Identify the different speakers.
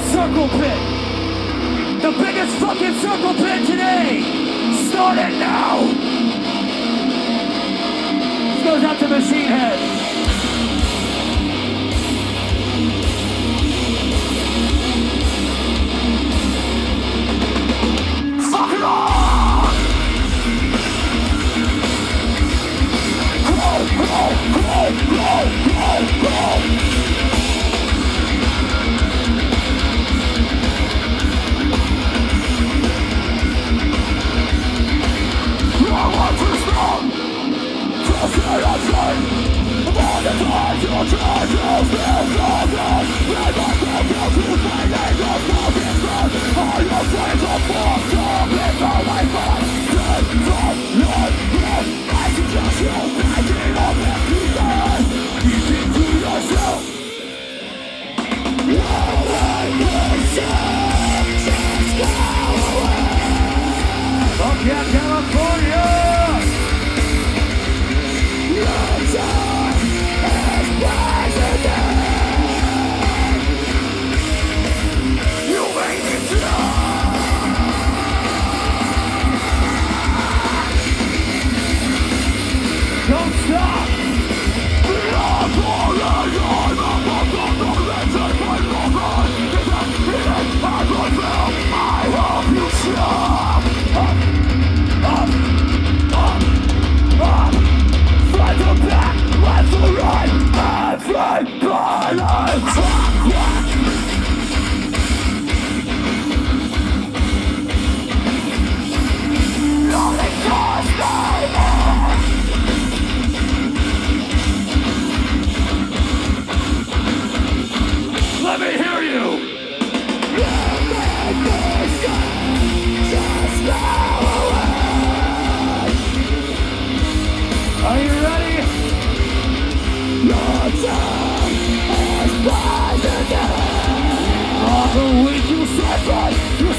Speaker 1: circle pit. The biggest fucking circle pit today. Start it now. This goes out to Machine Head. Fuck it off! Fuck Who will you suffer?